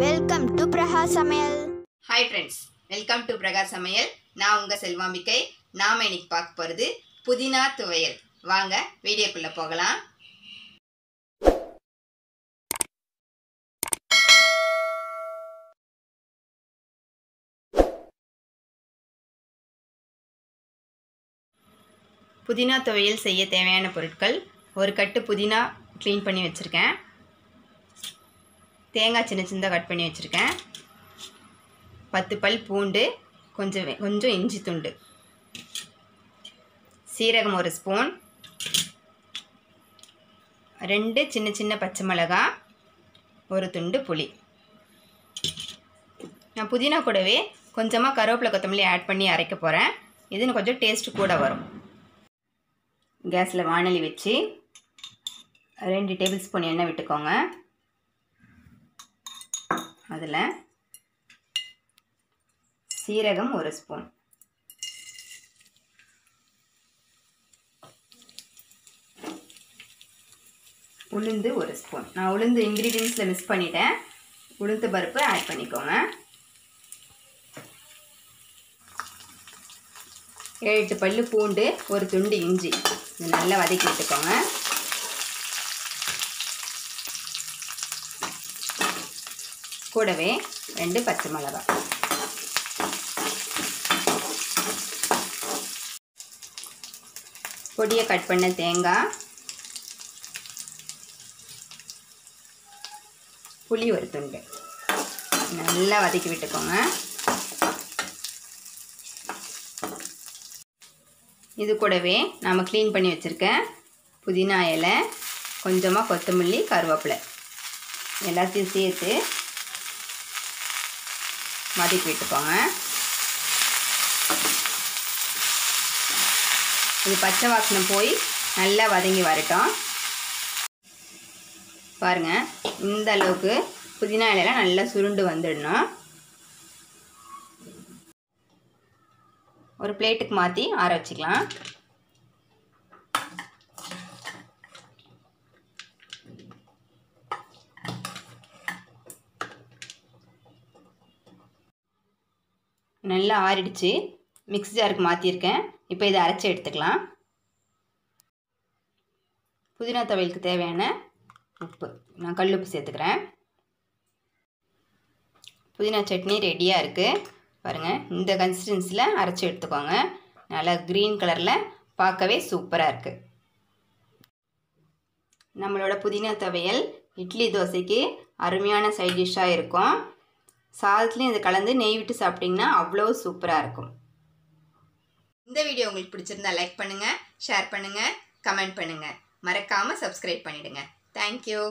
Welcome to Praga சமையல் hi friends welcome to Praga சமையல் நான் உங்கள் செல்வாம்பிக்கை. நாம் இன்னைக்கு பார்க்க போகிறது புதினா துவையல். வாங்க வீடியோக்குள்ளே போகலாம். புதினா துவையல் செய்ய தேவையான பொருட்கள் ஒரு கட்டு புதினா க்ளீன் பண்ணி வச்சுருக்கேன். தேங்காய் சின்ன சின்னதாக கட் பண்ணி வச்சுருக்கேன். பத்து பல் பூண்டு கொஞ்சம் கொஞ்சம் இஞ்சி துண்டு. சீரகம் ஒரு ஸ்பூன். ரெண்டு சின்ன சின்ன பச்சை மிளகா ஒரு துண்டு புளி. நான் புதினா கூடவே கொஞ்சமாக கருவேப்பிலை கொத்தமல்லி ஆட் பண்ணி அரைக்க போகிறேன் இதுன்னு கொஞ்சம் டேஸ்ட் கூட வரும். கேஸில் வானொலி வச்சு ரெண்டு டேபிள் ஸ்பூன் எண்ணெய் விட்டுக்கோங்க. அதில் சீரகம் ஒரு ஸ்பூன் உளுந்து ஒரு ஸ்பூன் நான் உளுந்து இன்க்ரீடியன்ஸில் மிஸ் பண்ணிட்டேன். உளுந்து பருப்பு ஆட் பண்ணிக்கோங்க. ஏழு பல் பூண்டு ஒரு துண்டு இஞ்சி. இது நல்லா வதக்கி விட்டுக்கோங்க கூடவே ரெண்டு பச்சை மிளகாய் பொடியை கட் பண்ண தேங்காய். புளி ஒரு துண்டு. நல்லா வதக்கி விட்டுக்கோங்க. இது கூடவே நாம் க்ளீன் பண்ணி வச்சுருக்க புதினா இலை கொஞ்சமாக கொத்தமல்லி கருவேப்பிலை. எல்லாத்தையும் சேர்த்து வதக்கி விட்டுக்கோங்க இது பச்சை வாசனை போய் நல்லா வதங்கி வரட்டும். பாருங்கள் இந்த அளவுக்கு புதினா இலையெல்லாம் நல்லா சுருண்டு வந்துடணும். ஒரு பிளேட்டுக்கு மாற்றி ஆற வச்சுக்கலாம். நல்லா ஆறிடுச்சு. மிக்ஸி ஜாருக்கு மாற்றிருக்கேன் இப்போ இதை அரைச்சி எடுத்துக்கலாம். புதினா துவையலுக்கு தேவையான உப்பு. நான் கல் உப்பு சேர்த்துக்கிறேன். புதினா சட்னி ரெடியாக இருக்குது பாருங்கள் இந்த கன்சிஸ்டன்சியில் அரைச்சி எடுத்துக்கோங்க. நல்லா க்ரீன் கலரில் பார்க்கவே சூப்பராக இருக்குது நம்மளோட புதினா துவையல் இட்லி தோசைக்கு அருமையான சைட் டிஷ்ஷாக இருக்கும். சாதத்துலேயும் இதை கலந்து நெய் விட்டு சாப்பிட்டிங்கன்னா அவ்வளோ சூப்பராக இருக்கும். இந்த வீடியோ உங்களுக்கு பிடிச்சிருந்தா லைக் பண்ணுங்கள் ஷேர் பண்ணுங்கள் கமெண்ட் பண்ணுங்கள் மறக்காமல் சப்ஸ்கிரைப் பண்ணிவிடுங்க தேங்க்யூ